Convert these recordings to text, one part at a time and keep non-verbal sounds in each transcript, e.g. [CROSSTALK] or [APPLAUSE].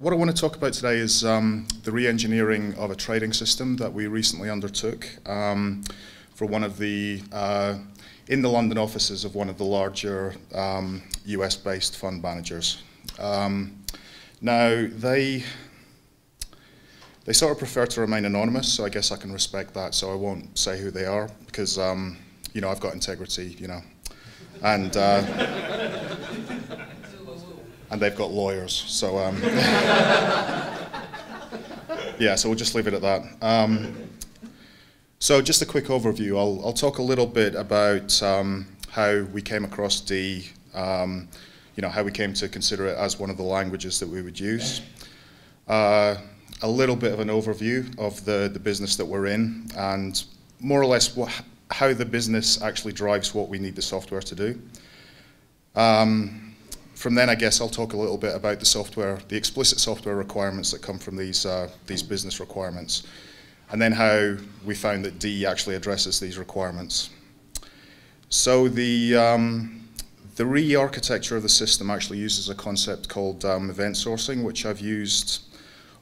What I want to talk about today is um, the re-engineering of a trading system that we recently undertook um, for one of the, uh, in the London offices of one of the larger um, US-based fund managers. Um, now, they, they sort of prefer to remain anonymous, so I guess I can respect that, so I won't say who they are, because, um, you know, I've got integrity, you know. And... Uh, and they've got lawyers. So um, [LAUGHS] yeah, so we'll just leave it at that. Um, so just a quick overview. I'll, I'll talk a little bit about um, how we came across D, um, you know, how we came to consider it as one of the languages that we would use. Uh, a little bit of an overview of the, the business that we're in and more or less what, how the business actually drives what we need the software to do. Um, from then, I guess I'll talk a little bit about the software, the explicit software requirements that come from these, uh, these business requirements, and then how we found that D actually addresses these requirements. So the, um, the re-architecture of the system actually uses a concept called um, event sourcing, which I've used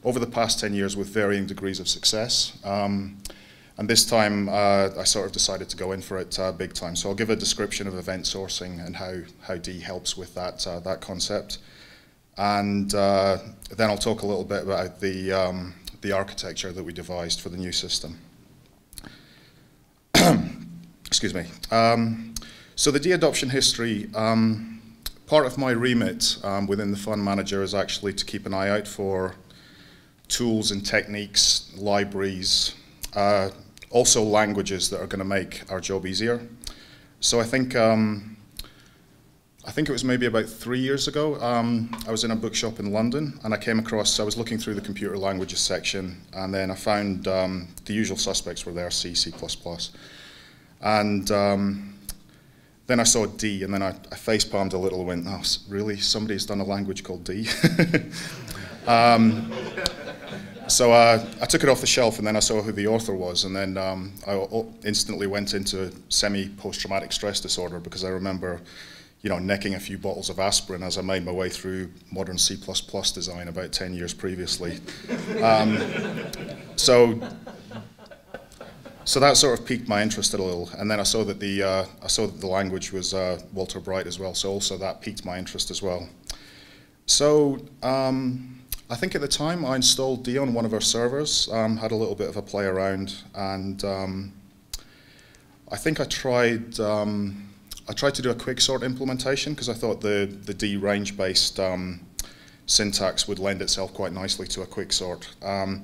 over the past 10 years with varying degrees of success. Um, and this time, uh, I sort of decided to go in for it uh, big time. So I'll give a description of event sourcing and how, how D helps with that, uh, that concept. And uh, then I'll talk a little bit about the, um, the architecture that we devised for the new system. [CLEARS THROAT] Excuse me. Um, so the D adoption history, um, part of my remit um, within the fund manager is actually to keep an eye out for tools and techniques, libraries, uh, also languages that are going to make our job easier. So I think um, I think it was maybe about three years ago. Um, I was in a bookshop in London and I came across. I was looking through the computer languages section and then I found um, the usual suspects were there: C, C++, and um, then I saw D, and then I, I face palmed a little and went, "Oh, really? Somebody's done a language called D." [LAUGHS] So uh, I took it off the shelf and then I saw who the author was and then um, I instantly went into semi-post-traumatic stress disorder because I remember you know, necking a few bottles of aspirin as I made my way through modern C++ design about 10 years previously. Um, so, so that sort of piqued my interest a little. And then I saw that the, uh, I saw that the language was uh, Walter Bright as well, so also that piqued my interest as well. So, um, I think at the time I installed D on one of our servers, um, had a little bit of a play around, and um, I think I tried um, I tried to do a quicksort implementation because I thought the the D range based um, syntax would lend itself quite nicely to a quicksort. Um,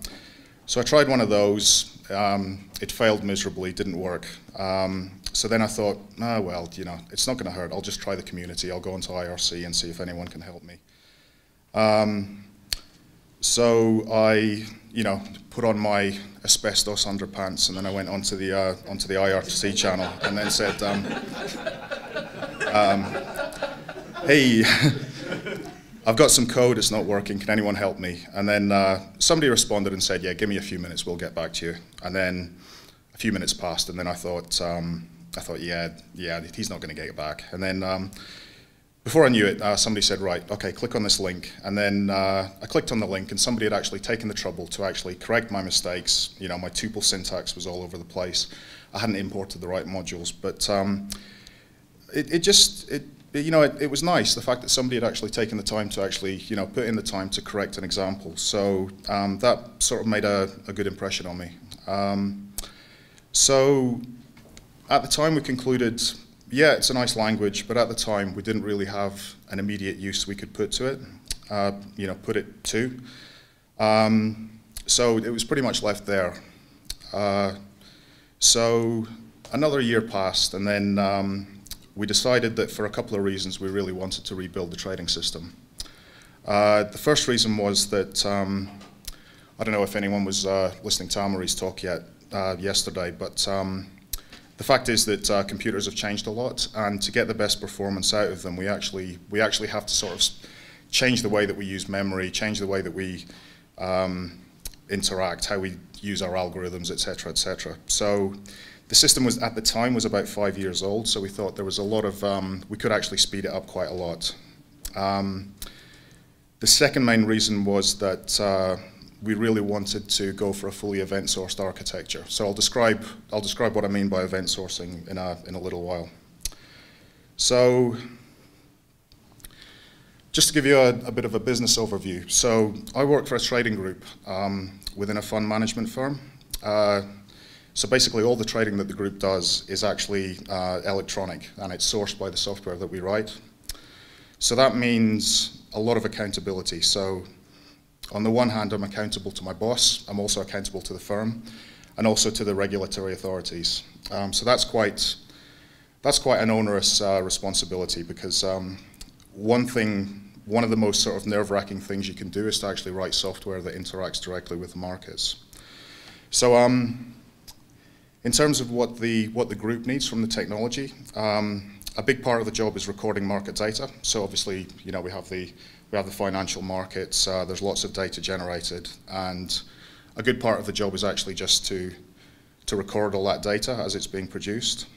so I tried one of those. Um, it failed miserably, didn't work. so then I thought, ah, well, you know, it's not going to hurt. I'll just try the community. I'll go into IRC and see if anyone can help me. Um, so I, you know, put on my asbestos underpants, and then I went onto the uh, onto the IRC channel, and then said, um, um, "Hey, [LAUGHS] I've got some code. It's not working. Can anyone help me?" And then uh, somebody responded and said, "Yeah, give me a few minutes. We'll get back to you." And then a few minutes passed, and then I thought, um, I thought, yeah, yeah, he's not going to get it back. And then um, before I knew it, uh, somebody said, right, okay, click on this link. And then uh, I clicked on the link and somebody had actually taken the trouble to actually correct my mistakes. You know, my tuple syntax was all over the place. I hadn't imported the right modules, but um, it, it, just, it, you know, it, it, was nice, the fact that somebody had actually taken the time to actually, you know, put in the time to correct an example. So um, that sort of made a, a good impression on me. Um, so at the time we concluded yeah, it's a nice language, but at the time we didn't really have an immediate use we could put to it, uh, you know, put it to. Um, so it was pretty much left there. Uh, so another year passed, and then um, we decided that for a couple of reasons we really wanted to rebuild the trading system. Uh, the first reason was that um, I don't know if anyone was uh, listening to Amory's talk yet uh, yesterday, but um, the fact is that uh, computers have changed a lot, and to get the best performance out of them, we actually we actually have to sort of change the way that we use memory, change the way that we um, interact, how we use our algorithms, etc., etc. So the system was at the time was about five years old, so we thought there was a lot of um, we could actually speed it up quite a lot. Um, The second main reason was that uh, we really wanted to go for a fully event-sourced architecture. So I'll describe, I'll describe what I mean by event sourcing in a, in a little while. So just to give you a, a, bit of a business overview. So I work for a trading group um, within a fund management firm. Uh, so basically all the trading that the group does is actually uh, electronic and it's sourced by the software that we write. So that means a lot of accountability. So on the one hand, I'm accountable to my boss. I'm also accountable to the firm and also to the regulatory authorities. Um, so that's quite, that's quite an onerous uh, responsibility because um, one thing one of the most sort of nerve-wracking things you can do is to actually write software that interacts directly with the markets. So um, in terms of what the, what the group needs from the technology, um, a big part of the job is recording market data. So obviously, you know, we have the, we have the financial markets, uh, there's lots of data generated, and a good part of the job is actually just to, to record all that data as it's being produced.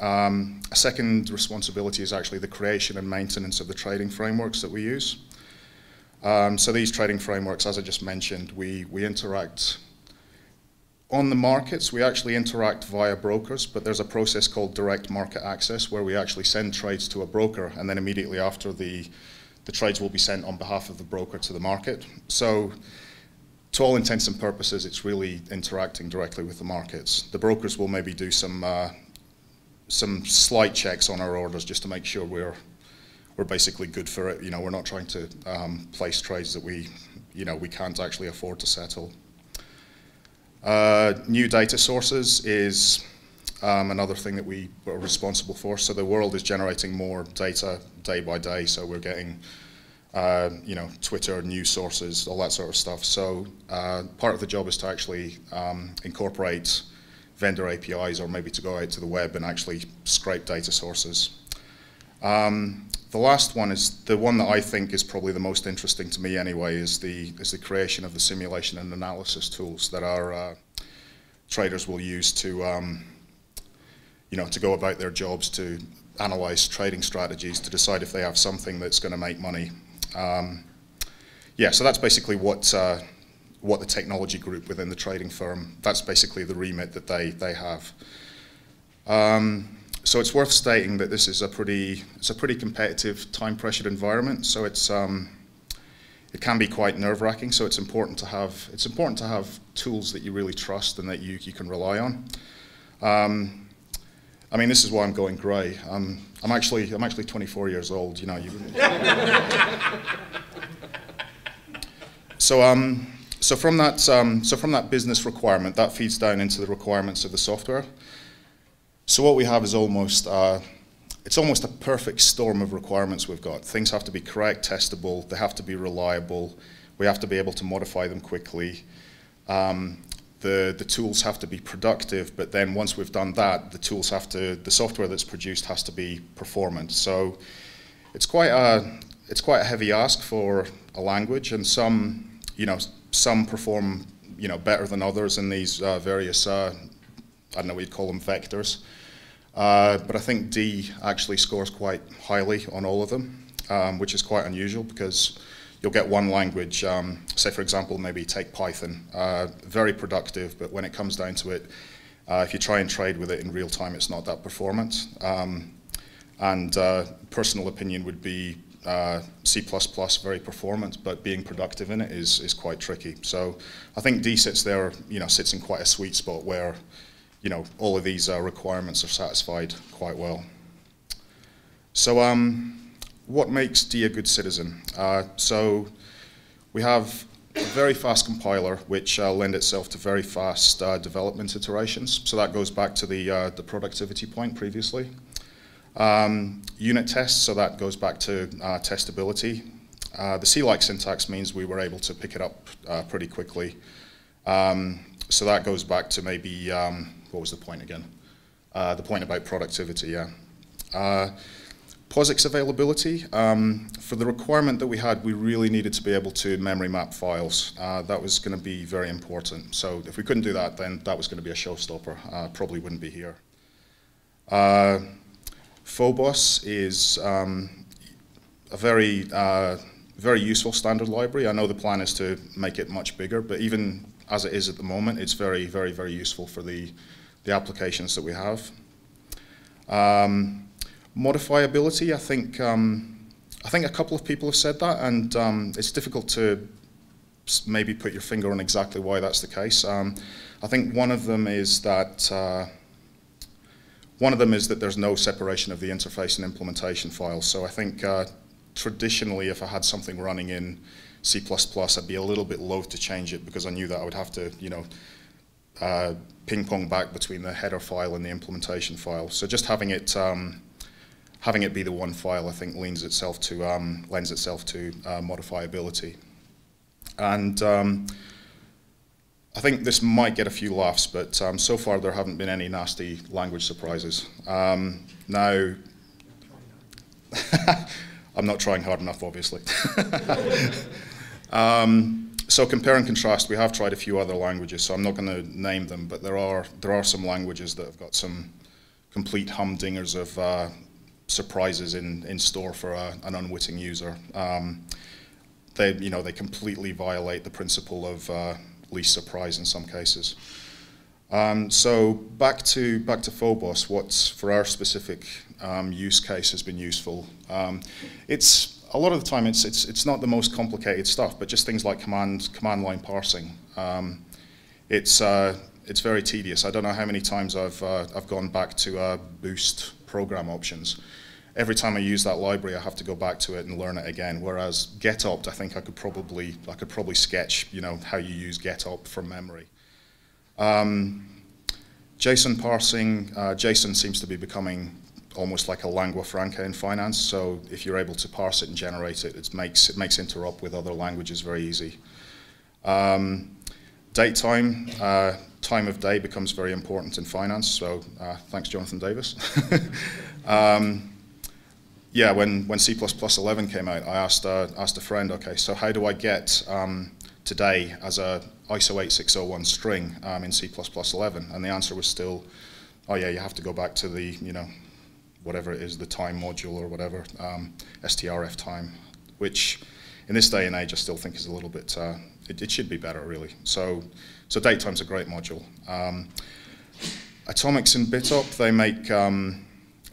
Um, a second responsibility is actually the creation and maintenance of the trading frameworks that we use. Um, so these trading frameworks, as I just mentioned, we, we interact on the markets, we actually interact via brokers, but there's a process called direct market access where we actually send trades to a broker and then immediately after the, the trades will be sent on behalf of the broker to the market. So to all intents and purposes, it's really interacting directly with the markets. The brokers will maybe do some uh, some slight checks on our orders just to make sure we're we're basically good for it. You know, we're not trying to um, place trades that we, you know, we can't actually afford to settle. Uh, new data sources is um, another thing that we are responsible for. So the world is generating more data day by day. So we're getting, uh, you know, Twitter, news sources, all that sort of stuff. So uh, part of the job is to actually um, incorporate vendor APIs or maybe to go out to the web and actually scrape data sources. Um, the last one is the one that I think is probably the most interesting to me anyway is the, is the creation of the simulation and analysis tools that our uh, traders will use to, um, you know, to go about their jobs to analyze trading strategies to decide if they have something that's going to make money. Um, yeah, so that's basically what uh, what the technology group within the trading firm, that's basically the remit that they, they have. Um, so it's worth stating that this is a pretty, it's a pretty competitive, time-pressured environment. So it's, um, it can be quite nerve-wracking. So it's important to have, it's important to have tools that you really trust and that you, you can rely on. Um, I mean, this is why I'm going grey. Um, I'm actually, I'm actually 24 years old. You know. You [LAUGHS] so um, so from that, um, so from that business requirement, that feeds down into the requirements of the software. So what we have is almost, uh, it's almost a perfect storm of requirements we've got. Things have to be correct, testable, they have to be reliable, we have to be able to modify them quickly. Um, the, the tools have to be productive, but then once we've done that, the tools have to, the software that's produced has to be performant. So it's quite a, it's quite a heavy ask for a language, and some, you know, some perform you know, better than others in these uh, various, uh, I don't know what you'd call them, vectors. Uh, but I think D actually scores quite highly on all of them, um, which is quite unusual because you'll get one language, um, say for example, maybe take Python, uh, very productive, but when it comes down to it, uh, if you try and trade with it in real time, it's not that performant. Um, and uh, personal opinion would be uh, C++ very performant, but being productive in it is, is quite tricky. So I think D sits there, you know, sits in quite a sweet spot where, you know, all of these uh, requirements are satisfied quite well. So um, what makes D a good citizen? Uh, so we have a very fast compiler, which uh, lend itself to very fast uh, development iterations. So that goes back to the, uh, the productivity point previously. Um, unit tests, so that goes back to uh, testability. Uh, the C-like syntax means we were able to pick it up pretty quickly. Um, so that goes back to maybe, um, what was the point again? The point about productivity, yeah. POSIX availability, um, for the requirement that we had, we really needed to be able to memory map files. Uh, that was going to be very important. So if we couldn't do that, then that was going to be a showstopper. Uh, probably wouldn't be here. Uh, Phobos is um, a very uh, very useful standard library. I know the plan is to make it much bigger, but even as it is at the moment, it's very, very, very useful for the, the applications that we have. Um, modifiability, I think, um, I think a couple of people have said that, and um, it's difficult to maybe put your finger on exactly why that's the case. Um, I think one of them is that uh, one of them is that there's no separation of the interface and implementation files. So I think uh, traditionally, if I had something running in C++, I'd be a little bit loath to change it because I knew that I would have to, you know, uh, ping pong back between the header file and the implementation file. So just having it um, having it be the one file, I think, lends itself to um, lends itself to uh, modifiability. And um, I think this might get a few laughs, but um, so far there haven't been any nasty language surprises. Um, now, [LAUGHS] I'm not trying hard enough, obviously. [LAUGHS] um, so compare and contrast, we have tried a few other languages, so I'm not going to name them, but there are, there are some languages that have got some complete humdingers of uh, surprises in, in store for a, an unwitting user. Um, they, you know, they completely violate the principle of uh, least surprise in some cases. Um, so back to back to Phobos, what's for our specific um, use case has been useful. Um, it's a lot of the time it's it's it's not the most complicated stuff, but just things like command command line parsing. Um, it's uh, it's very tedious. I don't know how many times I've uh, I've gone back to uh, boost program options every time I use that library, I have to go back to it and learn it again. Whereas getopt, I think I could probably I could probably sketch, you know, how you use getopt from memory. Um, JSON parsing, uh, JSON seems to be becoming almost like a lingua franca in finance. So if you're able to parse it and generate it, it makes it makes interop with other languages very easy. Um, date time, uh, time of day becomes very important in finance. So uh, thanks, Jonathan Davis. [LAUGHS] um, yeah, when, when C++ 11 came out, I asked, uh, asked a friend, okay, so how do I get um, today as a ISO 8601 string um, in C++ 11? And the answer was still, oh yeah, you have to go back to the, you know, whatever it is, the time module or whatever, um, strf time, which in this day and age I still think is a little bit, uh, it, it, should be better really. So, so DateTime's a great module. Um, Atomics and BitOp, they make, um,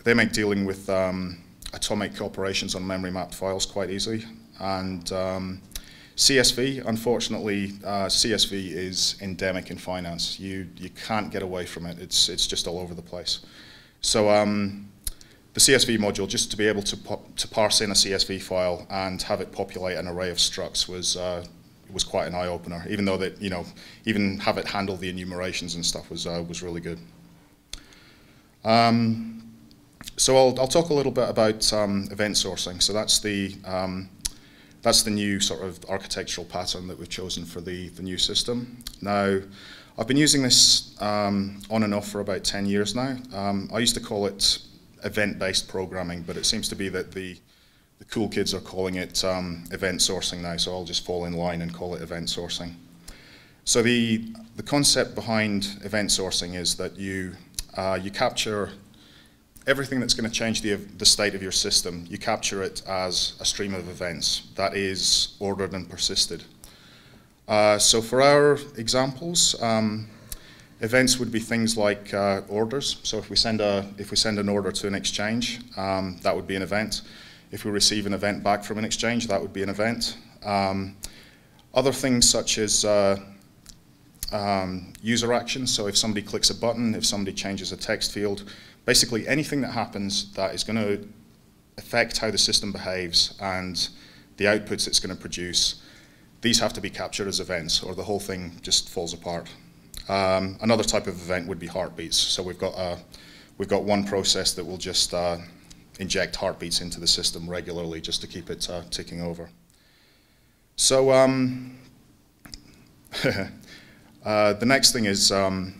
they make dealing with um, atomic operations on memory mapped files quite easy. And um, CSV, unfortunately, uh, CSV is endemic in finance. You, you can't get away from it. It's, it's just all over the place. So um, the CSV module, just to be able to, to parse in a CSV file and have it populate an array of structs was, uh, was quite an eye-opener, even though that, you know, even have it handle the enumerations and stuff was, uh, was really good. Um, so I'll, I'll talk a little bit about um, event sourcing. So that's the, um, that's the new sort of architectural pattern that we've chosen for the, the new system. Now, I've been using this um, on and off for about 10 years now. Um, I used to call it event-based programming, but it seems to be that the, the cool kids are calling it um, event sourcing now, so I'll just fall in line and call it event sourcing. So the, the concept behind event sourcing is that you, uh, you capture everything that's going to change the, the state of your system, you capture it as a stream of events that is ordered and persisted. Uh, so for our examples, um, events would be things like uh, orders. So if we send a if we send an order to an exchange, um, that would be an event. If we receive an event back from an exchange, that would be an event. Um, other things such as uh, um, user actions. So if somebody clicks a button, if somebody changes a text field, basically anything that happens that is going to affect how the system behaves and the outputs it's going to produce, these have to be captured as events or the whole thing just falls apart. Um, another type of event would be heartbeats. So we've got, a, we've got one process that will just uh, inject heartbeats into the system regularly just to keep it uh, ticking over. So um, [LAUGHS] uh, the next thing is um,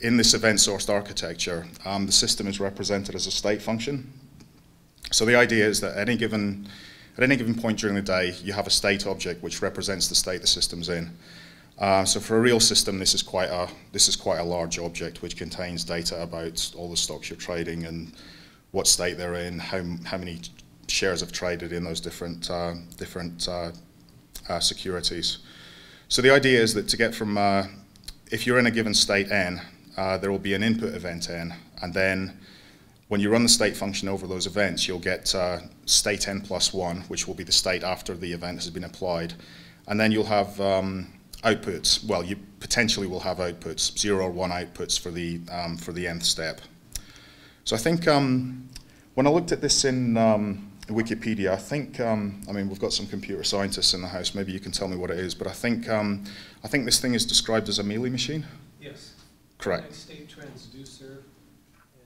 in this event-sourced architecture, um, the system is represented as a state function. So the idea is that at any given at any given point during the day, you have a state object which represents the state the system's in. Uh, so for a real system, this is quite a this is quite a large object which contains data about all the stocks you're trading and what state they're in, how how many shares have traded in those different, uh, different uh, uh, securities. So the idea is that to get from, uh, if you're in a given state n, there will be an input event n, and then when you run the state function over those events, you'll get state n plus 1, which will be the state after the event has been applied. And then you'll have um, outputs. Well, you potentially will have outputs, 0 or 1 outputs for the, um, for the nth step. So I think um, when I looked at this in um, Wikipedia, I think, um, I mean, we've got some computer scientists in the house. Maybe you can tell me what it is. But I think, um, I think this thing is described as a Mealy machine. Yes. Correct. State transducer,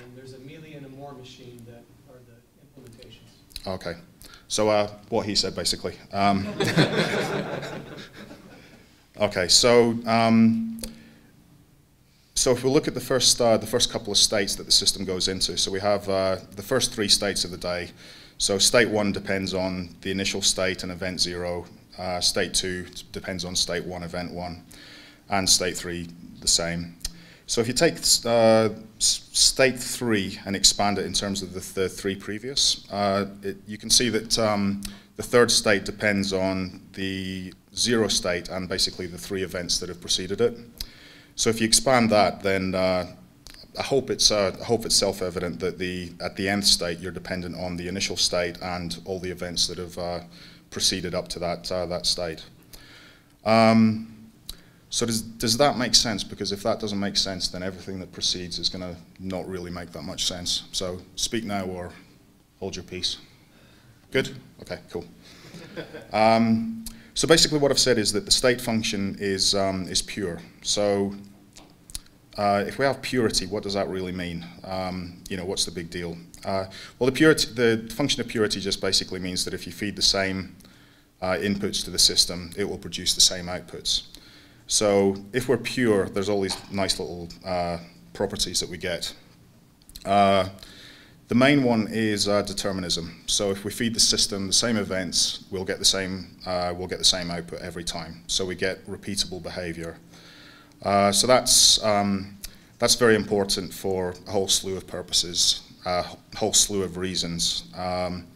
and there's a Mealy and a Moore machine that are the implementations. Okay. So uh, what he said, basically. Um, [LAUGHS] [LAUGHS] okay, so um, so if we look at the first, uh, the first couple of states that the system goes into, so we have uh, the first three states of the day. So state one depends on the initial state and event zero. Uh, state two depends on state one, event one. And state three, the same. So if you take uh, state three and expand it in terms of the, the three previous, uh, it, you can see that um, the third state depends on the zero state and basically the three events that have preceded it. So if you expand that, then uh, I hope it's uh, I hope it's self-evident that the at the nth state you're dependent on the initial state and all the events that have uh, proceeded up to that uh, that state. Um, so does does that make sense? Because if that doesn't make sense, then everything that precedes is going to not really make that much sense. So speak now or hold your peace. Good. Okay. Cool. [LAUGHS] Um, so basically what I've said is that the state function is, um, is pure. So uh, if we have purity, what does that really mean? Um, you know, what's the big deal? Uh, well, the, purity, the function of purity just basically means that if you feed the same uh, inputs to the system, it will produce the same outputs. So if we're pure, there's all these nice little uh, properties that we get. Uh, the main one is uh, determinism. So if we feed the system the same events, we'll get the same, we'll get the same output every time. So we get repeatable behavior. Uh, so that's, um, that's very important for a whole slew of purposes, a whole slew of reasons. Um,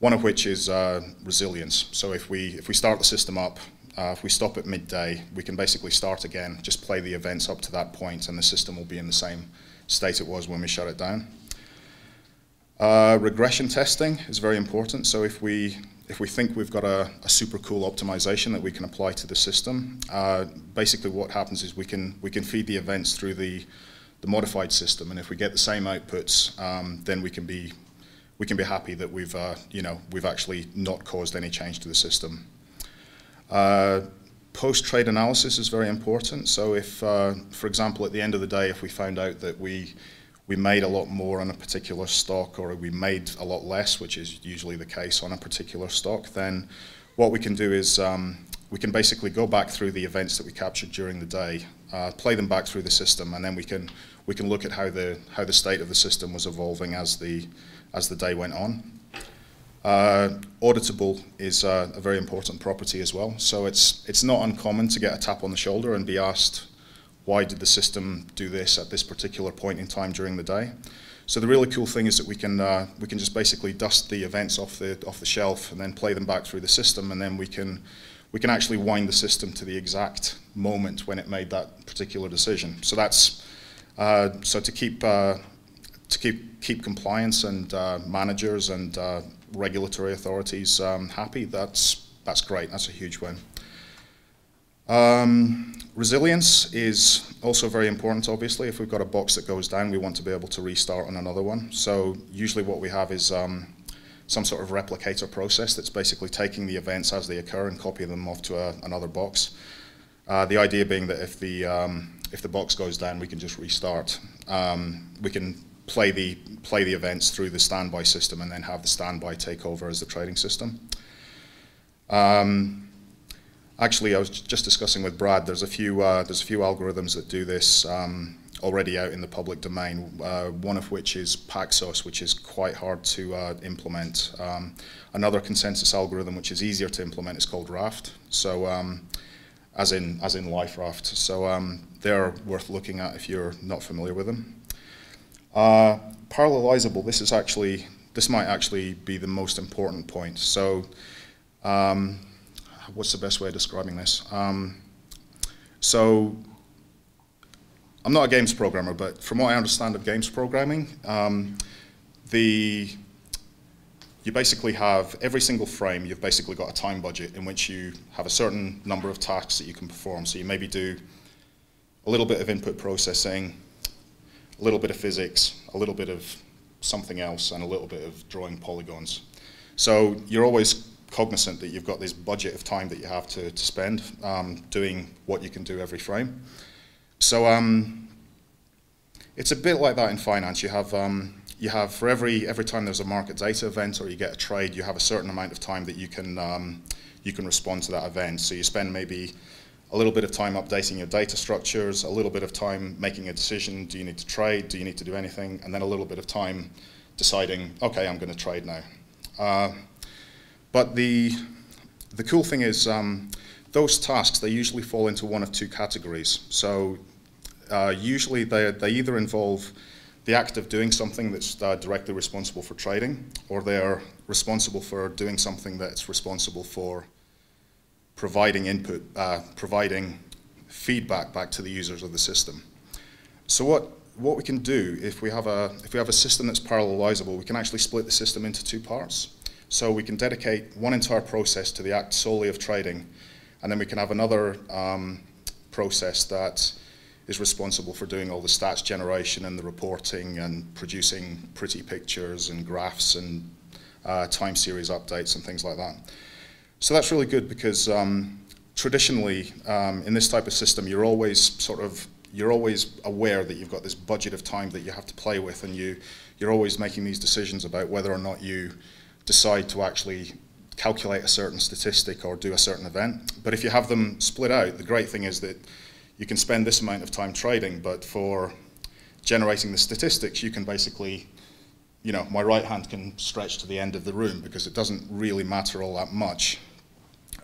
one of which is uh, resilience. So if we, if we start the system up, uh, if we stop at midday, we can basically start again, just play the events up to that point, and the system will be in the same state it was when we shut it down. Uh, regression testing is very important. So if we if we think we've got a, a super cool optimization that we can apply to the system, uh, basically what happens is we can we can feed the events through the the modified system, and if we get the same outputs, um, then we can be we can be happy that we've uh, you know we've actually not caused any change to the system. Uh, Post-trade analysis is very important. So if, uh, for example, at the end of the day, if we found out that we we made a lot more on a particular stock or we made a lot less, which is usually the case on a particular stock, then what we can do is um, we can basically go back through the events that we captured during the day, uh, play them back through the system, and then we can we can look at how the how the state of the system was evolving as the as the day went on. Uh, auditable is uh, a very important property as well. So it's it's not uncommon to get a tap on the shoulder and be asked, why did the system do this at this particular point in time during the day. So the really cool thing is that we can uh, we can just basically dust the events off the off the shelf and then play them back through the system, and then we can we can actually wind the system to the exact moment when it made that particular decision. So that's uh, so to keep uh, to keep keep compliance and uh, managers and uh, regulatory authorities um, happy. That's that's great. That's a huge win. Um, resilience is also very important, obviously. If we've got a box that goes down, we want to be able to restart on another one. So usually what we have is um, some sort of replicator process that's basically taking the events as they occur and copying them off to a, another box. Uh, the idea being that if the, um, if the box goes down, we can just restart. Um, we can play the, play the events through the standby system and then have the standby take over as the trading system. Um, Actually, I was just discussing with Brad. There's a few uh, there's a few algorithms that do this um, already out in the public domain. Uh, one of which is Paxos, which is quite hard to uh, implement. Um, another consensus algorithm, which is easier to implement, is called Raft. So, um, as in as in LifeRaft. So um, they're worth looking at if you're not familiar with them. Uh, parallelizable. This is actually this might actually be the most important point. So, um, what's the best way of describing this? Um, so, I'm not a games programmer, but from what I understand of games programming, um, the you basically have every single frame, you've basically got a time budget in which you have a certain number of tasks that you can perform. So you maybe do a little bit of input processing, a little bit of physics, a little bit of something else, and a little bit of drawing polygons. So you're always cognizant that you've got this budget of time that you have to, to spend um, doing what you can do every frame. So um, it's a bit like that in finance. You have um, you have for every every time there's a market data event or you get a trade, you have a certain amount of time that you can um, you can respond to that event. So you spend maybe a little bit of time updating your data structures, a little bit of time making a decision, do you need to trade, do you need to do anything, and then a little bit of time deciding, okay, I'm going to trade now. Uh, but the, the cool thing is um, those tasks, they usually fall into one of two categories. So uh, usually they, they either involve the act of doing something that's uh, directly responsible for trading, or they're responsible for doing something that's responsible for providing input, uh, providing feedback back to the users of the system. So what, what we can do if we, have a, if we have a system that's parallelizable, we can actually split the system into two parts. So we can dedicate one entire process to the act solely of trading, and then we can have another um, process that is responsible for doing all the stats generation and the reporting and producing pretty pictures and graphs and uh, time series updates and things like that. So that's really good because um, traditionally um, in this type of system, you're always sort of you're always aware that you've got this budget of time that you have to play with, and you you're always making these decisions about whether or not you decide to actually calculate a certain statistic or do a certain event. But if you have them split out, the great thing is that you can spend this amount of time trading, but for generating the statistics, you can basically you know, my right hand can stretch to the end of the room because it doesn't really matter all that much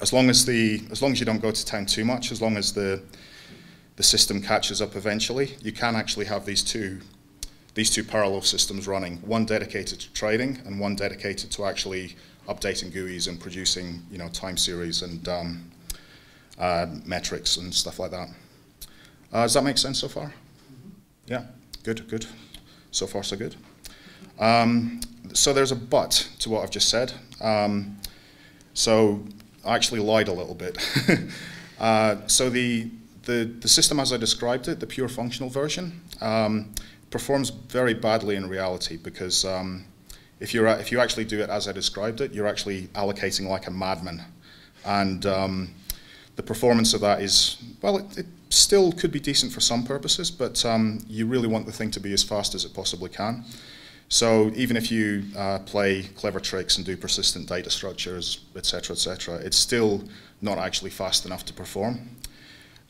as long as the as long as you don't go to town too much, as long as the the system catches up eventually, you can actually have these two these two parallel systems running, one dedicated to trading and one dedicated to actually updating GUIs and producing you know time series and um, uh, metrics and stuff like that. Uh, does that make sense so far? Mm -hmm. Yeah, good, good. So far, so good. Um, so there's a but to what I've just said. Um, so I actually lied a little bit. [LAUGHS] uh, so the, the, the, system as I described it, the pure functional version, um, performs very badly in reality because um, if, you're, if you actually do it as I described it, you're actually allocating like a madman. And um, the performance of that is, well, it, it, still could be decent for some purposes, but um, you really want the thing to be as fast as it possibly can. So even if you uh, play clever tricks and do persistent data structures, etc., etc., it's still not actually fast enough to perform.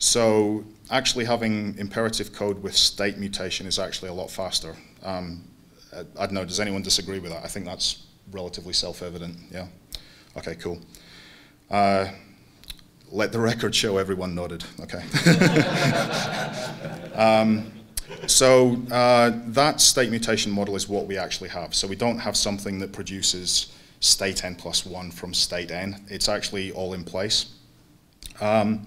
So actually having imperative code with state mutation is actually a lot faster. Um, I don't know, does anyone disagree with that? I think that's relatively self-evident, yeah. Okay, cool. Uh, let the record show everyone nodded, okay. [LAUGHS] um, so uh, that state mutation model is what we actually have. So we don't have something that produces state n plus 1 from state n. It's actually all in place. Um,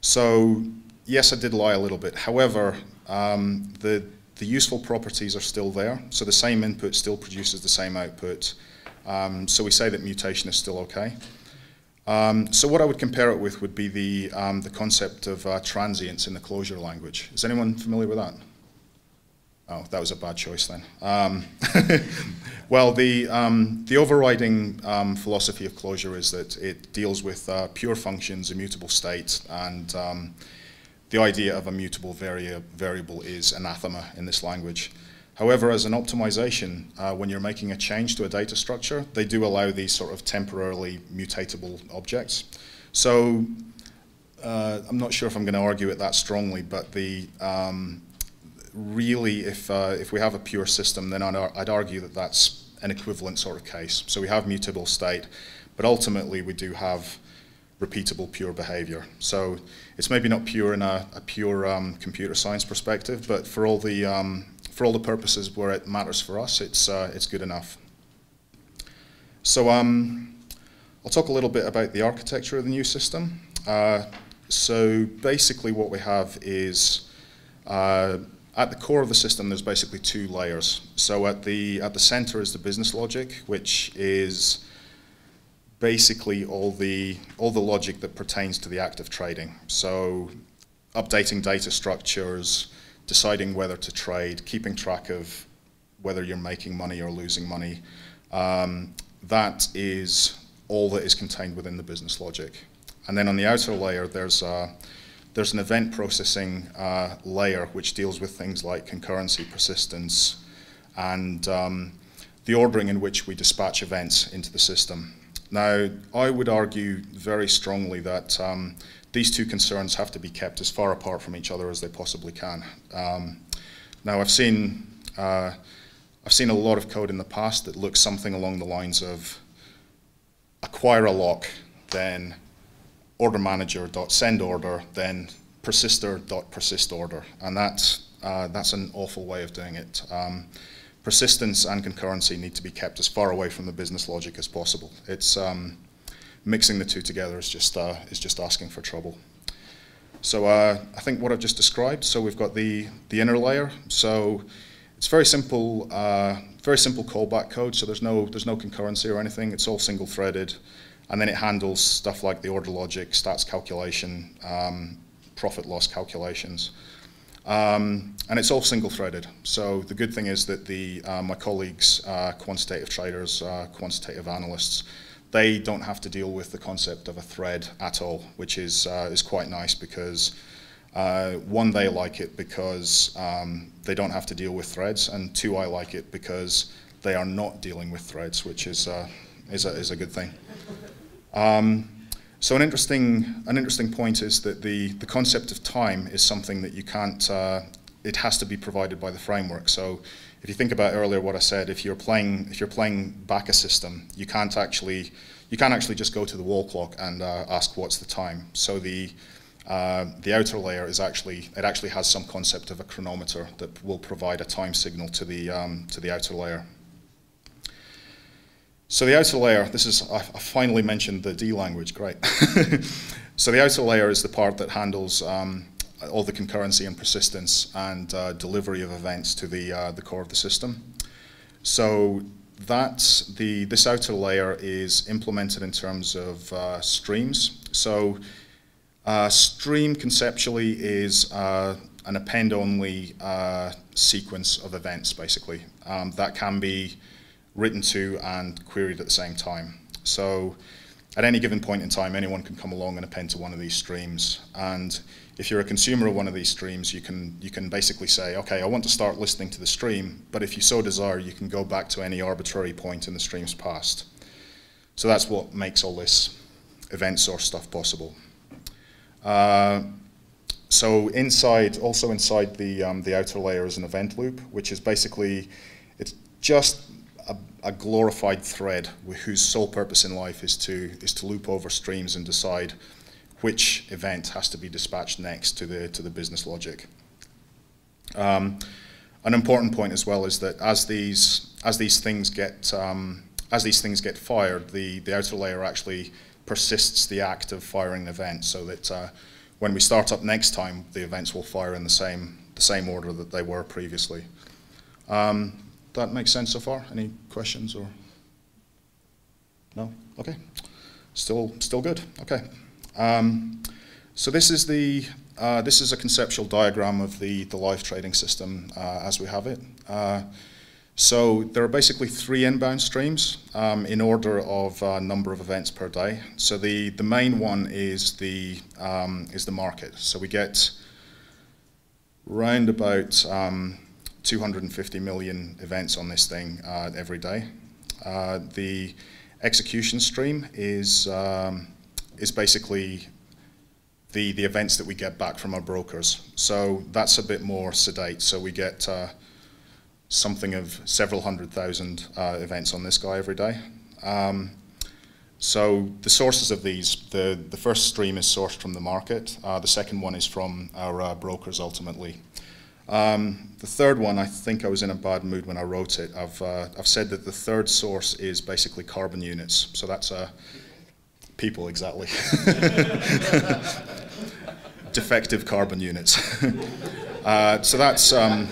so yes, I did lie a little bit. However, um, the, the useful properties are still there. So the same input still produces the same output. Um, so we say that mutation is still okay. Um, so what I would compare it with would be the, um, the concept of uh, transients in the Clojure language. Is anyone familiar with that? Oh, that was a bad choice then. [LAUGHS] Well, the, um, the overriding um, philosophy of Clojure is that it deals with uh, pure functions, immutable state, and um, the idea of a mutable vari variable is anathema in this language. However, as an optimization, uh, when you're making a change to a data structure, they do allow these sort of temporarily mutatable objects. So uh, I'm not sure if I'm going to argue it that strongly, but the um, really, if uh, if we have a pure system, then I'd, I'd, argue that that's an equivalent sort of case. So we have mutable state, but ultimately we do have repeatable pure behavior. So it's maybe not pure in a, a pure um, computer science perspective, but for all the um, for all the purposes where it matters for us, it's, uh, it's good enough. So um, I'll talk a little bit about the architecture of the new system. Uh, so basically what we have is uh, at the core of the system there's basically two layers. So at the, at the center is the business logic, which is basically all the, all the logic that pertains to the act of trading. So updating data structures, deciding whether to trade, keeping track of whether you're making money or losing money. Um, that is all that is contained within the business logic. And then on the outer layer, there's, uh, there's an event processing uh, layer which deals with things like concurrency, persistence, and um, the ordering in which we dispatch events into the system. Now, I would argue very strongly that um, these two concerns have to be kept as far apart from each other as they possibly can. Um, now, I've seen, uh, I've seen a lot of code in the past that looks something along the lines of acquire a lock, then order manager dot send order, then persister dot persist order, and that's uh, that's an awful way of doing it. Um, persistence and concurrency need to be kept as far away from the business logic as possible. It's um, mixing the two together is just uh, is just asking for trouble. So uh, I think what I've just described. So we've got the the inner layer. So it's very simple, uh, very simple callback code. So there's no there's no concurrency or anything. It's all single threaded, and then it handles stuff like the order logic, stats calculation, um, profit loss calculations. Um, and it's all single-threaded. So the good thing is that the, uh, my colleagues, uh, quantitative traders, uh, quantitative analysts, they don't have to deal with the concept of a thread at all, which is, uh, is quite nice because uh, one, they like it because um, they don't have to deal with threads, and two, I like it because they are not dealing with threads, which is, uh, is, a, is a good thing. Um, so an interesting, an interesting point is that the, the concept of time is something that you can't, uh, it has to be provided by the framework. So if you think about earlier what I said, if you're playing, if you're playing back a system, you can't actually, you can't actually just go to the wall clock and uh, ask what's the time. So the, uh, the outer layer is actually, it actually has some concept of a chronometer that will provide a time signal to the, um, to the outer layer. So the outer layer, this is, I, I finally mentioned the D language, great. [LAUGHS] so the outer layer is the part that handles um, all the concurrency and persistence and uh, delivery of events to the, uh, the core of the system. So that's the, this outer layer is implemented in terms of uh, streams. So uh, stream conceptually is uh, an append-only uh, sequence of events, basically. Um, that can be written to and queried at the same time. So at any given point in time, anyone can come along and append to one of these streams. And if you're a consumer of one of these streams, you can, you can basically say, okay, I want to start listening to the stream, but if you so desire, you can go back to any arbitrary point in the stream's past. So that's what makes all this event source stuff possible. Uh, so inside, also inside the, um, the outer layer is an event loop, which is basically, it's just a, a, glorified thread whose sole purpose in life is to, is to loop over streams and decide which event has to be dispatched next to the, to the business logic. Um, an important point as well is that as these, as these things get, um, as these things get fired, the, the outer layer actually persists the act of firing the event so that uh, when we start up next time, the events will fire in the same, the same order that they were previously. Um, that makes sense so far? Any questions or? No? Okay. Still, still good. Okay. Um, so this is the uh, this is a conceptual diagram of the the live trading system uh, as we have it. Uh, so there are basically three inbound streams um, in order of uh, number of events per day. So the the main one is the um, is the market. So we get round about um, 250 million events on this thing uh, every day. Uh, the execution stream is um, is basically the the events that we get back from our brokers. So that's a bit more sedate. So we get uh, something of several hundred thousand uh, events on this guy every day. Um, so the sources of these, the, the first stream is sourced from the market. Uh, the second one is from our uh, brokers ultimately. Um, the third one, I think I was in a bad mood when I wrote it. I've, uh, I've said that the third source is basically carbon units. So that's uh, people, exactly. [LAUGHS] Defective carbon units. [LAUGHS] uh, so that's... Um,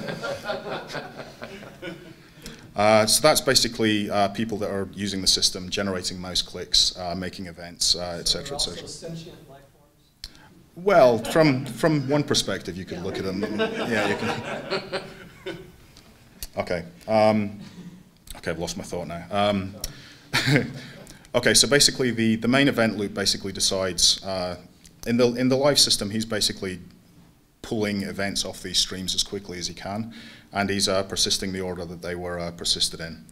uh, so that's basically uh, people that are using the system, generating mouse clicks, uh, making events, etc., so etc. Well, from from one perspective, you could yeah. look at them. Yeah, you can. Okay. Um, okay, I've lost my thought now. Um, [LAUGHS] okay, so basically, the the main event loop basically decides uh, in the in the live system. He's basically pulling events off these streams as quickly as he can, and he's uh, persisting the order that they were uh, persisted in.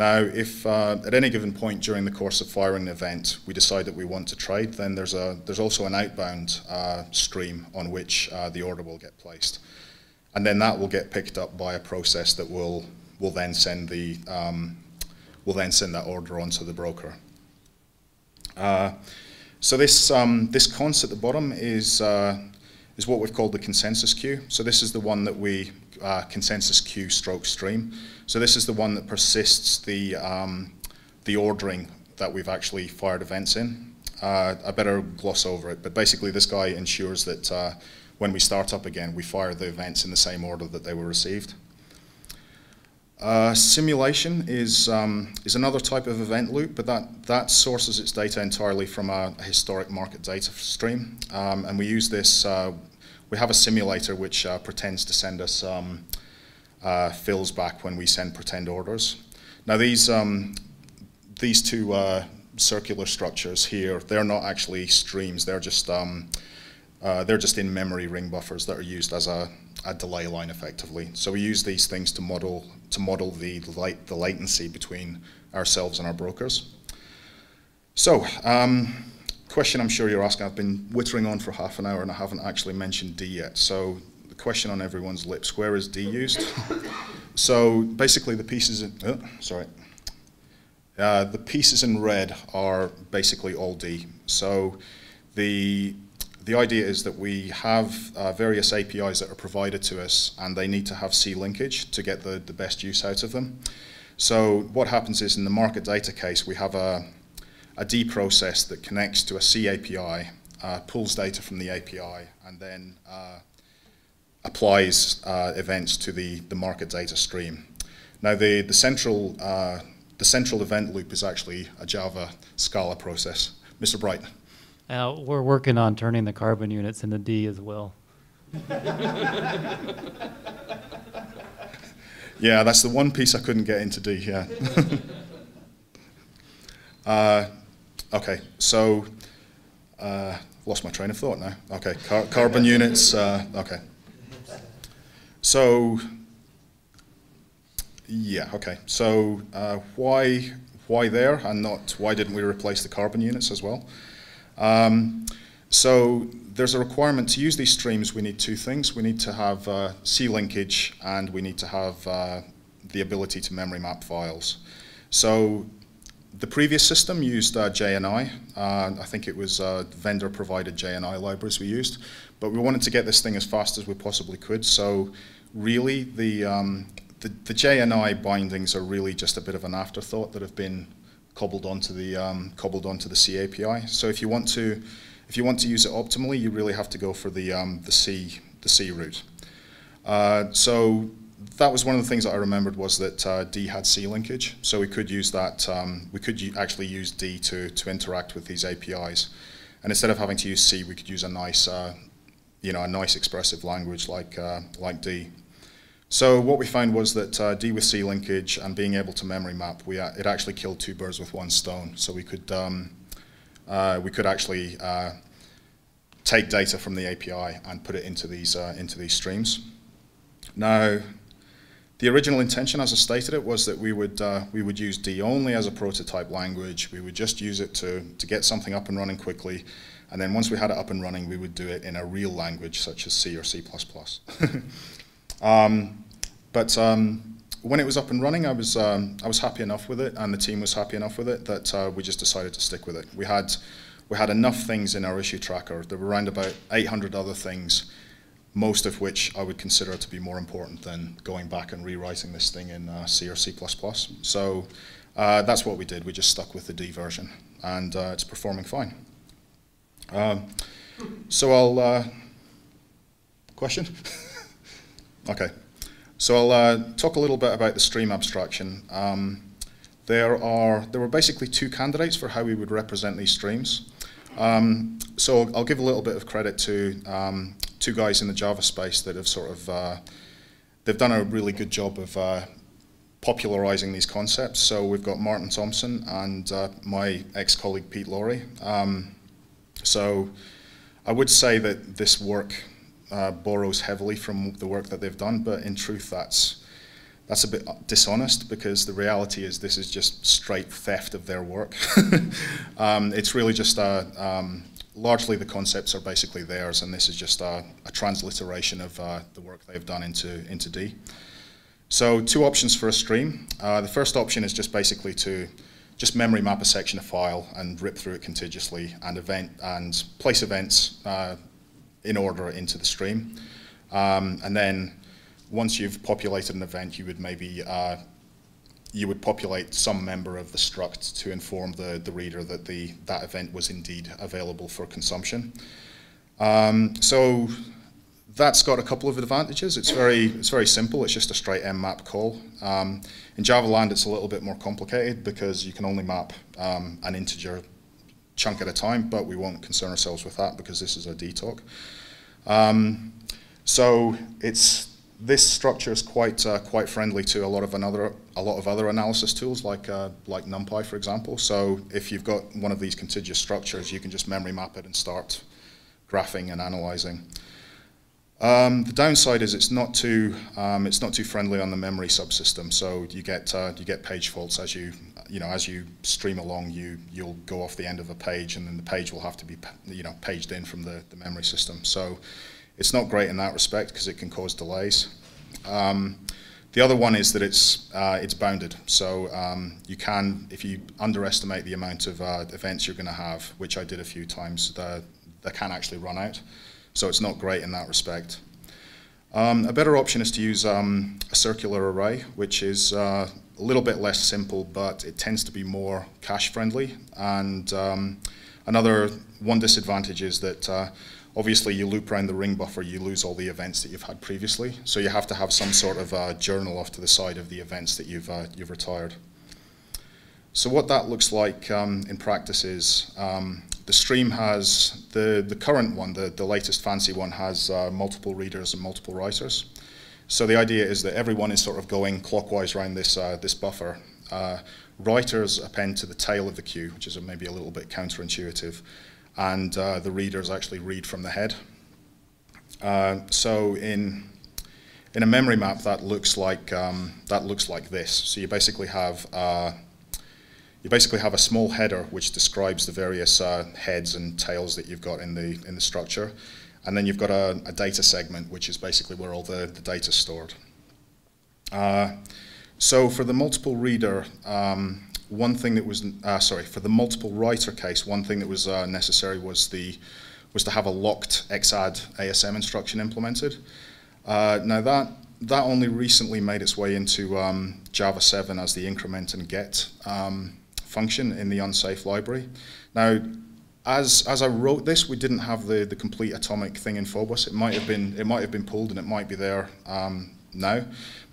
Now, if uh, at any given point during the course of firing an event we decide that we want to trade, then there's, a, there's also an outbound uh, stream on which uh, the order will get placed. And then that will get picked up by a process that will, will, then, send the, um, will then send that order onto the broker. Uh, so this, um, this const at the bottom is, uh, is what we've called the consensus queue. So this is the one that we uh, consensus queue stroke stream. So this is the one that persists the, um, the ordering that we've actually fired events in. Uh, I better gloss over it, but basically this guy ensures that uh, when we start up again, we fire the events in the same order that they were received. Uh, simulation is, um, is another type of event loop, but that, that sources its data entirely from a, historic market data stream. Um, and we use this uh, we have a simulator which uh, pretends to send us um, uh, fills back when we send pretend orders. Now these, um, these two uh, circular structures here, they're not actually streams, they're just, um, uh, they're just in-memory ring buffers that are used as a, a, delay line effectively. So we use these things to model, to model the, light, the latency between ourselves and our brokers. So, um, question I'm sure you're asking, I've been wittering on for half an hour and I haven't actually mentioned D yet. So question on everyone's lips, where is D used? [LAUGHS] so basically the pieces, in, oh, sorry. Uh, the pieces in red are basically all D. So the, the idea is that we have uh, various APIs that are provided to us and they need to have C linkage to get the, the best use out of them. So what happens is in the market data case, we have a, a D process that connects to a C API, uh, pulls data from the API, and then uh, applies uh, events to the, the market data stream. Now, the, the, central, uh, the central event loop is actually a Java Scala process. Mr. Bright. Uh, we're working on turning the carbon units into D as well. [LAUGHS] yeah, that's the one piece I couldn't get into D, yeah. [LAUGHS] uh, Okay, so uh, lost my train of thought now. Okay, Car carbon units. Uh, okay, so yeah. Okay, so uh, why why there and not why didn't we replace the carbon units as well? Um, so there's a requirement to use these streams. We need two things. We need to have uh, C linkage and we need to have uh, the ability to memory map files. So the previous system used uh, JNI. Uh, I think it was uh, vendor-provided JNI libraries we used, but we wanted to get this thing as fast as we possibly could. So really, the, um, the, the JNI bindings are really just a bit of an afterthought that have been cobbled onto the um, cobbled onto the C API. So if you want to if you want to use it optimally, you really have to go for the um, the C the C route. Uh, so that was one of the things that I remembered was that uh, D had C linkage, so we could use that. Um, we could actually use D to to interact with these APIs, and instead of having to use C, we could use a nice, uh, you know, a nice expressive language like uh, like D. So what we found was that uh, D with C linkage and being able to memory map, we it actually killed two birds with one stone. So we could um, uh, we could actually uh, take data from the API and put it into these into these streams. Now, the original intention, as I stated it, was that we would, uh, we would use D only as a prototype language. We would just use it to, to get something up and running quickly. And then once we had it up and running, we would do it in a real language such as C or C++. [LAUGHS] um, but um, when it was up and running, I was, um, I was happy enough with it, and the team was happy enough with it, that uh, we just decided to stick with it. We had, we had enough things in our issue tracker. There were around about 800 other things most of which I would consider to be more important than going back and rewriting this thing in uh, C or C++. So uh, that's what we did. We just stuck with the D version, and uh, it's performing fine. Um, so I'll uh, question. [LAUGHS] okay. So I'll uh, talk a little bit about the stream abstraction. Um, there are there were basically two candidates for how we would represent these streams. Um, so I'll give a little bit of credit to um, two guys in the Java space that have sort of uh, they've done a really good job of uh, popularizing these concepts. So we've got Martin Thompson and uh, my ex-colleague Pete Lawrey. Um, so I would say that this work uh, borrows heavily from the work that they've done, but in truth, that's that's a bit dishonest because the reality is this is just straight theft of their work. [LAUGHS] um, it's really just a, um, largely the concepts are basically theirs, and this is just a, a transliteration of uh, the work they've done into, into D. So two options for a stream. Uh, the first option is just basically to just memory map a section of file and rip through it contiguously and event and place events uh, in order into the stream. Um, and then once you've populated an event, you would maybe uh, you would populate some member of the struct to inform the, the reader that the that event was indeed available for consumption. Um, so that's got a couple of advantages. It's very it's very simple. It's just a straight mmap call. Um, in Java land, it's a little bit more complicated because you can only map um, an integer chunk at a time, but we won't concern ourselves with that because this is a D talk. Um, so it's this structure is quite uh, quite friendly to a lot of another a lot of other analysis tools like uh, like NumPy for example. So if you've got one of these contiguous structures, you can just memory map it and start graphing and analyzing. Um, the downside is it's not too um, it's not too friendly on the memory subsystem. So you get uh, you get page faults as you you know as you stream along. You you'll go off the end of a page, and then the page will have to be you know paged in from the, the memory system. So it's not great in that respect because it can cause delays. Um, the other one is that it's uh, it's bounded, so um, you can, if you underestimate the amount of uh, events you're going to have, which I did a few times, they can actually run out. So it's not great in that respect. Um, a better option is to use um, a circular array, which is uh, a little bit less simple, but it tends to be more cache friendly. And um, another one disadvantage is that uh, Obviously, you loop around the ring buffer, you lose all the events that you've had previously. So you have to have some sort of uh, journal off to the side of the events that you've, uh, you've retired. So what that looks like um, in practice is um, the stream has, the, the current one, the, the latest fancy one, has uh, multiple readers and multiple writers. So the idea is that everyone is sort of going clockwise around this, uh, this buffer. Uh, writers append to the tail of the queue, which is maybe a little bit counterintuitive and uh, the readers actually read from the head. Uh, so in in a memory map, that looks like um, that looks like this. So you basically have uh, you basically have a small header which describes the various uh, heads and tails that you've got in the in the structure, and then you've got a, a data segment which is basically where all the, the data is stored. Uh, so for the multiple reader, um, one thing that was, uh, sorry, for the multiple writer case, one thing that was uh, necessary was the was to have a locked xadd ASM instruction implemented. Uh, now that that only recently made its way into um, Java 7 as the increment and get um, function in the unsafe library. Now, as as I wrote this, we didn't have the the complete atomic thing in Phobos. It might have been it might have been pulled and it might be there um, now,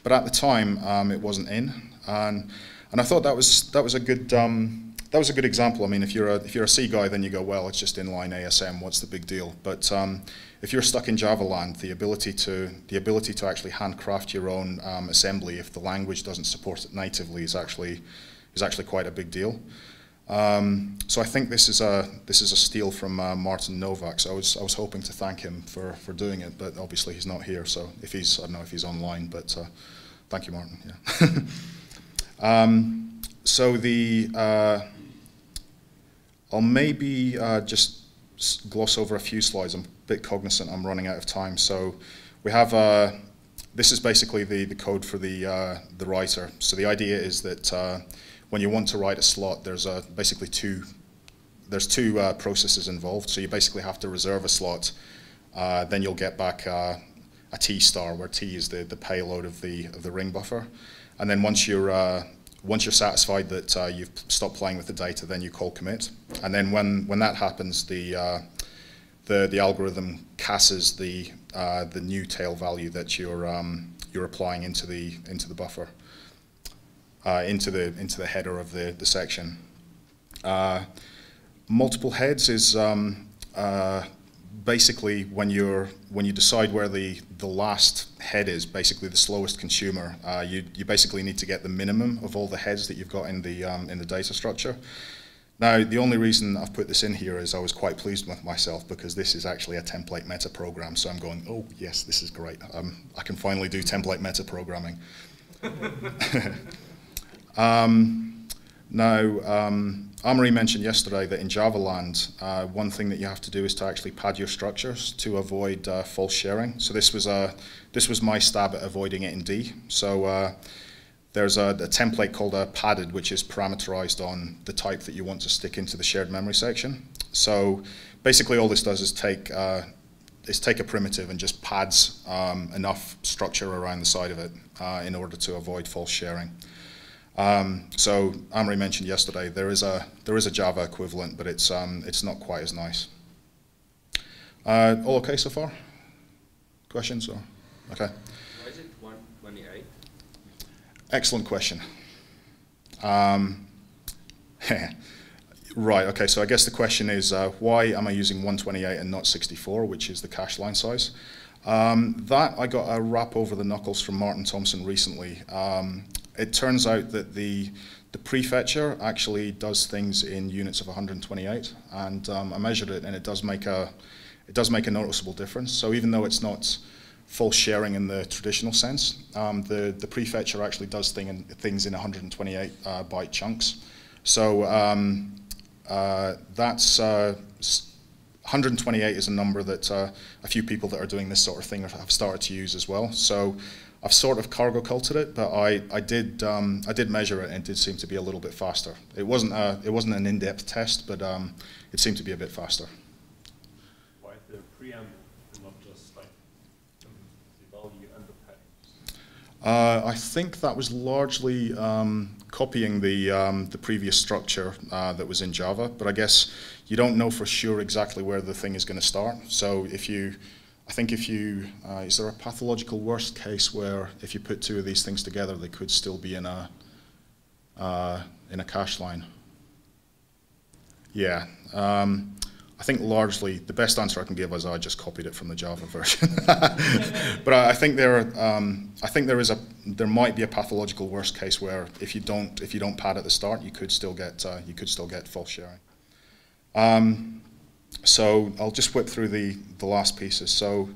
but at the time um, it wasn't in. And and I thought that was that was a good um, that was a good example. I mean, if you're a if you're a C guy, then you go, well, it's just inline ASM. What's the big deal? But um, if you're stuck in Java land, the ability to the ability to actually handcraft your own um, assembly, if the language doesn't support it natively, is actually is actually quite a big deal. Um, so I think this is a this is a steal from uh, Martin Nowak. So I was I was hoping to thank him for for doing it, but obviously he's not here. So if he's I don't know if he's online, but uh, thank you, Martin. Yeah. [LAUGHS] Um, so the uh, I'll maybe uh, just gloss over a few slides. I'm a bit cognizant I'm running out of time. So we have uh, this is basically the the code for the uh, the writer. So the idea is that when you want to write a slot, there's uh, basically two there's two processes involved. So you basically have to reserve a slot uh, then you'll get back uh, a T star, where T is the, the payload of the of the ring buffer. And then once you're uh, once you're satisfied that uh, you've stopped playing with the data, then you call commit. And then when when that happens, the uh, the the algorithm caches the uh, the new tail value that you're um, you're applying into the into the buffer, uh, into the into the header of the the section. Uh, multiple heads is um, uh, basically when you're when you decide where the the last head is, basically the slowest consumer. Uh, you you basically need to get the minimum of all the heads that you've got in the um, in the data structure. Now, the only reason I've put this in here is I was quite pleased with myself because this is actually a template meta program. So I'm going, oh yes, this is great. Um, I can finally do template meta programming. [LAUGHS] [LAUGHS] um, now, um, Amaury mentioned yesterday that in Java land, uh, one thing that you have to do is to actually pad your structures to avoid uh, false sharing. So this was a this was my stab at avoiding it in D. So uh, there's a, a, template called a padded, which is parameterized on the type that you want to stick into the shared memory section. So basically all this does is take, uh, is take a primitive and just pads um, enough structure around the side of it uh, in order to avoid false sharing. Um, so Amaury mentioned yesterday, there is a, there is a Java equivalent, but it's, um, it's not quite as nice. Uh, all okay so far? Questions? Or? Okay. Excellent question. Um, [LAUGHS] right, okay, so I guess the question is uh, why am I using 128 and not 64, which is the cache line size? Um, that I got a rap over the knuckles from Martin Thompson recently. Um, it turns out that the the prefetcher actually does things in units of 128, and um, I measured it, and it does make a it does make a noticeable difference. So even though it's not false sharing in the traditional sense. Um, the, the prefetcher actually does thing in, things in 128 uh, byte chunks. So um, uh, that's uh, 128 is a number that uh, a few people that are doing this sort of thing have started to use as well. So I've sort of cargo culted it, but I, I did um, I did measure it and it did seem to be a little bit faster. It wasn't a, it wasn't an in-depth test, but um, it seemed to be a bit faster. Why the preamble? Uh, I think that was largely um, copying the, um, the previous structure uh, that was in Java, but I guess you don't know for sure exactly where the thing is going to start. So if you, I think if you, uh, is there a pathological worst case where if you put two of these things together, they could still be in a, uh, in a cache line? Yeah. Um, I think largely the best answer I can give is I just copied it from the Java [LAUGHS] version. [LAUGHS] but I, I think there, um, I think there is a, there might be a pathological worst case where if you don't, if you don't pad at the start, you could still get, uh, you could still get false sharing. Um, so I'll just whip through the the last pieces. So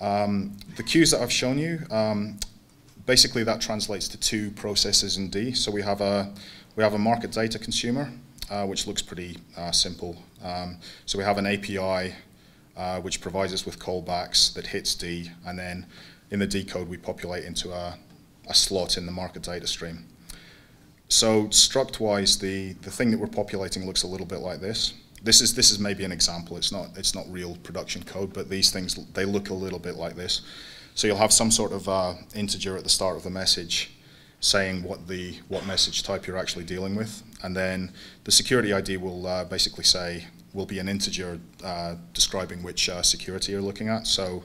um, the queues that I've shown you, um, basically that translates to two processes in D. So we have a we have a market data consumer, uh, which looks pretty uh, simple. Um, so we have an API uh, which provides us with callbacks that hits D, and then in the D code we populate into a, a slot in the market data stream. So struct-wise, the, the thing that we're populating looks a little bit like this. This is, this is maybe an example. It's not, it's not real production code, but these things, they look a little bit like this. So you'll have some sort of uh, integer at the start of the message saying what the what message type you're actually dealing with, and then the security ID will uh, basically say will be an integer uh, describing which uh, security you're looking at. So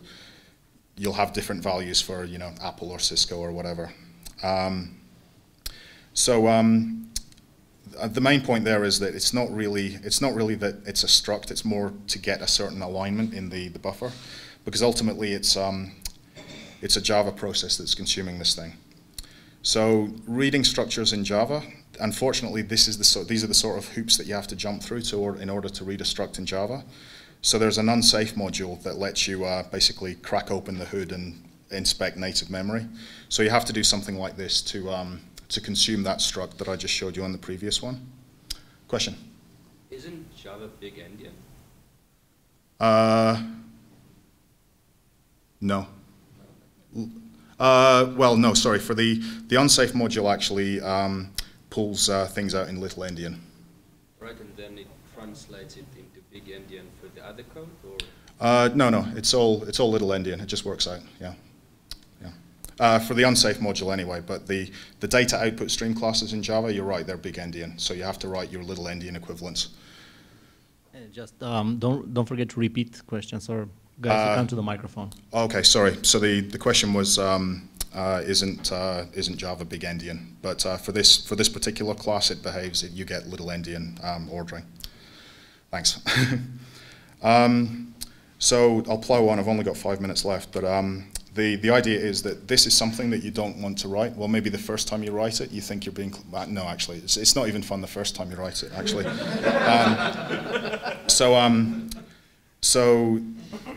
you'll have different values for you know Apple or Cisco or whatever. Um, so um, the main point there is that it's not really it's not really that it's a struct. It's more to get a certain alignment in the the buffer, because ultimately it's um, it's a Java process that's consuming this thing. So reading structures in Java unfortunately, this is the so, these are the sort of hoops that you have to jump through to or, in order to read a struct in Java. So there's an unsafe module that lets you uh, basically crack open the hood and inspect native memory. So you have to do something like this to, um, to consume that struct that I just showed you on the previous one. Question? Isn't Java big endian? Uh, no. Uh, well, no, sorry. For the, the unsafe module, actually, um, pulls uh, things out in Little Endian. Right, and then it translates it into Big Endian for the other code, or? Uh, no, no, it's all it's all little endian. It just works out. Yeah, yeah. Uh, for the unsafe module anyway, but the the data output stream classes in Java, you're right, they're big endian. So you have to write your little endian equivalents. Just um, don't don't forget to repeat questions or guys Uh, come to the microphone. Okay, sorry. So the, the question was, um, uh, isn't uh, isn't Java big endian? But uh, for this for this particular class, it behaves. It, you get little endian um, ordering. Thanks. [LAUGHS] um, so I'll plow on. I've only got five minutes left, but um, the the idea is that this is something that you don't want to write. Well, maybe the first time you write it, you think you're being. uh, No, actually, it's, it's not even fun the first time you write it. Actually. um, so. Um, so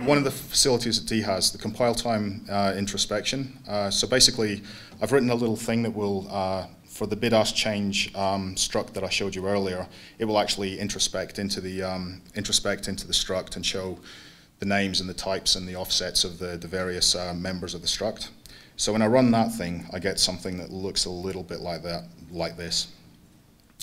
one of the facilities that D has, the compile time uh, introspection. Uh, so basically, I've written a little thing that will, uh, for the BIDAS change um, struct that I showed you earlier, it will actually introspect into the um, introspect into the struct and show the names and the types and the offsets of the, the various uh, members of the struct. So when I run that thing, I get something that looks a little bit like that, like this.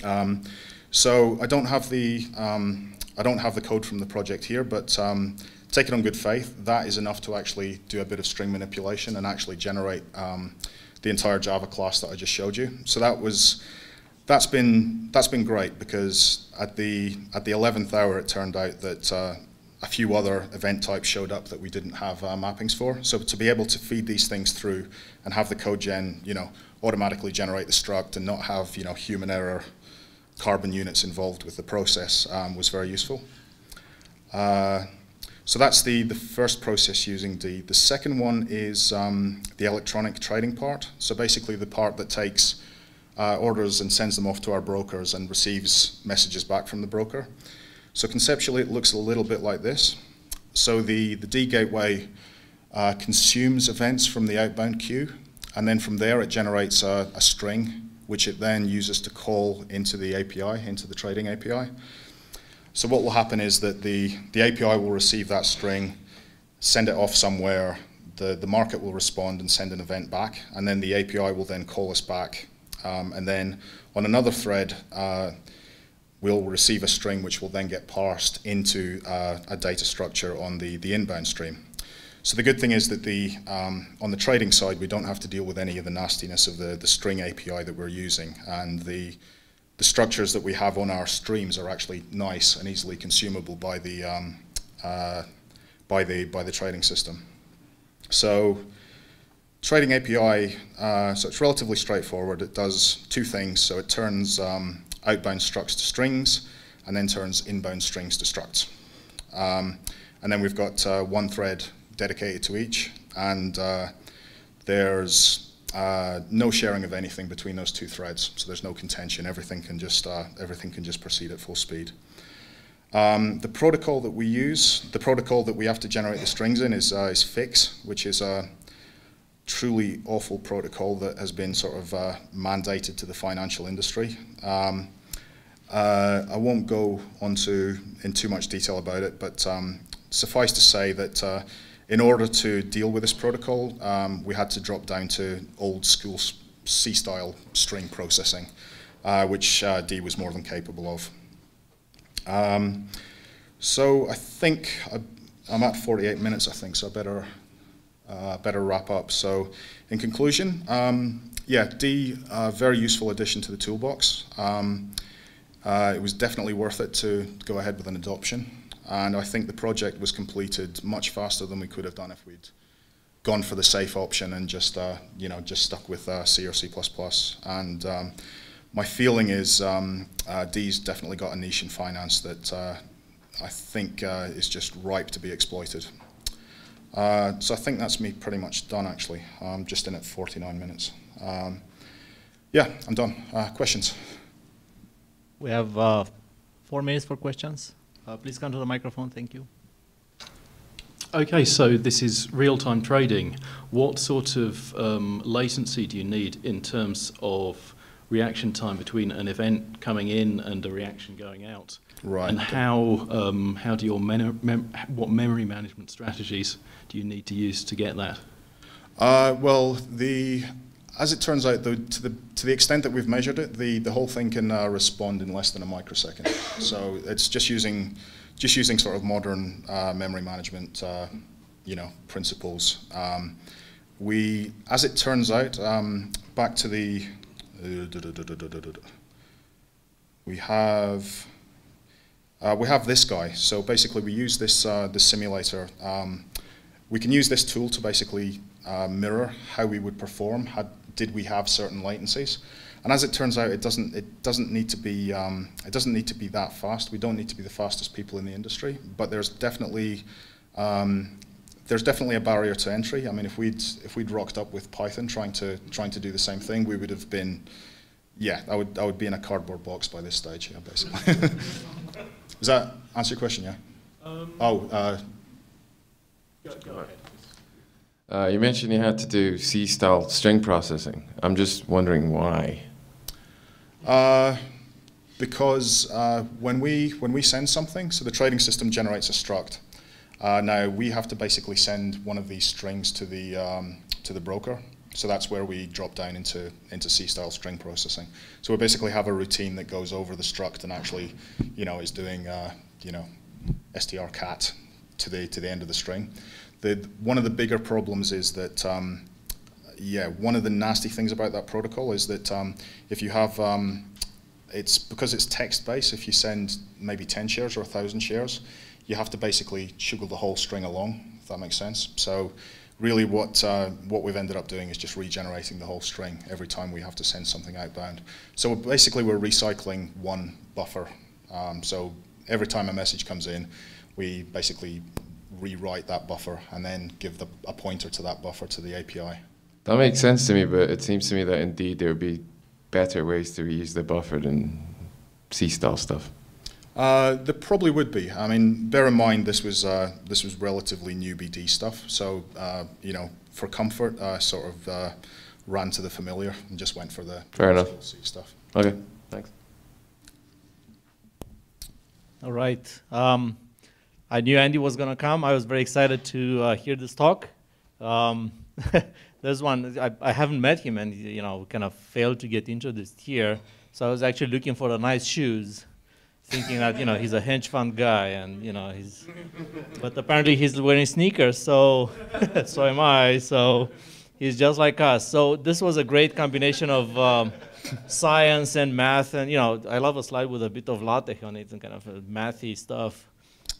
Um, so I don't have the um, I don't have the code from the project here, but um, take it on good faith. That is enough to actually do a bit of string manipulation and actually generate um, the entire Java class that I just showed you. So that was that's been that's been great because at the at the 11th hour it turned out that uh, a few other event types showed up that we didn't have uh, mappings for. So to be able to feed these things through and have the code gen, you know, automatically generate the struct and not have you know human error carbon units involved with the process um, was very useful. Uh, so that's the, the first process using D. The second one is um, the electronic trading part. So basically the part that takes uh, orders and sends them off to our brokers and receives messages back from the broker. So conceptually it looks a little bit like this. So the, the D gateway uh, consumes events from the outbound queue and then from there it generates a, a string which it then uses to call into the API, into the trading API. So what will happen is that the, the API will receive that string, send it off somewhere, the, the market will respond and send an event back, and then the API will then call us back. Um, and then on another thread, uh, we'll receive a string which will then get parsed into uh, a data structure on the, the inbound stream. So the good thing is that the, um, on the trading side, we don't have to deal with any of the nastiness of the, the string API that we're using. And the, the structures that we have on our streams are actually nice and easily consumable by the, um, uh, by the, by the trading system. So trading API, uh, so it's relatively straightforward. It does two things. So it turns um, outbound structs to strings and then turns inbound strings to structs. Um, and then we've got uh, one thread dedicated to each, and uh, there's uh, no sharing of anything between those two threads, so there's no contention. Everything can just uh, everything can just proceed at full speed. Um, the protocol that we use, the protocol that we have to generate the strings in, is uh, is FIX, which is a truly awful protocol that has been sort of uh, mandated to the financial industry. Um, uh, I won't go into in too much detail about it, but um, suffice to say that uh, in order to deal with this protocol, um, we had to drop down to old school C-style string processing, uh, which uh, D was more than capable of. Um, so I think I, I'm at 48 minutes, I think, so I better, uh, better wrap up. So in conclusion, um, yeah, D, uh, very useful addition to the toolbox. Um, uh, it was definitely worth it to go ahead with an adoption. And I think the project was completed much faster than we could have done if we'd gone for the safe option and just, uh, you know, just stuck with uh, C or C++. And um, my feeling is um, uh, D's definitely got a niche in finance that I think is just ripe to be exploited. Uh, so I think that's me pretty much done, actually. I'm just in at 49 minutes. Um, yeah, I'm done. questions? We have uh, four minutes for questions. Uh, please come to the microphone. Thank you. Okay, so this is real-time trading. What sort of um, latency do you need in terms of reaction time between an event coming in and a reaction going out? Right. And how um, how do your mem mem what memory management strategies do you need to use to get that? Uh, well, the as it turns out, though, to the to the extent that we've measured it, the the whole thing can uh, respond in less than a microsecond. [COUGHS] So it's just using just using sort of modern uh, memory management, uh, you know, principles. Um, we, as it turns out, um, back to the, we have, uh, we have this guy. So basically, we use this uh, this simulator. Um, we can use this tool to basically uh, mirror how we would perform had did we have certain latencies. And as it turns out, it doesn't it doesn't need to be um, it doesn't need to be that fast. We don't need to be the fastest people in the industry, but there's definitely um, there's definitely a barrier to entry. I mean, if we'd if we'd rocked up with Python trying to trying to do the same thing, we would have been, yeah, I would I would be in a cardboard box by this stage, yeah, basically. [LAUGHS] Does that answer your question? Yeah. Um, Oh, uh, Go, go ahead. Uh, you mentioned you had to do C-style string processing. I'm just wondering why. Uh, because uh, when we when we send something, so the trading system generates a struct. Uh, now we have to basically send one of these strings to the um, to the broker. So that's where we drop down into into C-style string processing. So we basically have a routine that goes over the struct and actually, you know, is doing uh, you know strcat to the to the end of the string. The one of the bigger problems is that. Um, yeah, one of the nasty things about that protocol is that um, if you have, um, it's because it's text based. If you send maybe 10 shares or 1,000 shares, you have to basically sugar the whole string along. If that makes sense. So, really, what uh, what we've ended up doing is just regenerating the whole string every time we have to send something outbound. So basically, we're recycling one buffer. Um, so every time a message comes in, we basically rewrite that buffer and then give the, a pointer to that buffer to the API. That makes sense to me, but it seems to me that indeed there would be better ways to reuse the buffer than C-style stuff. Uh, there probably would be. I mean, bear in mind this was uh, this was relatively new BD stuff. So uh, you know, for comfort, I sort of uh, ran to the familiar and just went for the Fair enough. Stuff. Okay, thanks. All right. Um, I knew Andy was going to come. I was very excited to uh, hear this talk. Um, [LAUGHS] there's one, I, I haven't met him and, you know, kind of failed to get introduced here. So I was actually looking for the nice shoes, thinking that, you know, he's a hedge fund guy and, you know, he's, but apparently he's wearing sneakers, so, [LAUGHS] so am I. So he's just like us. So this was a great combination of, um, science and math, and you know, I love a slide with a bit of LaTeX on it and kind of mathy stuff.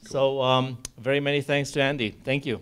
So, um, very many thanks to Andy. Thank you.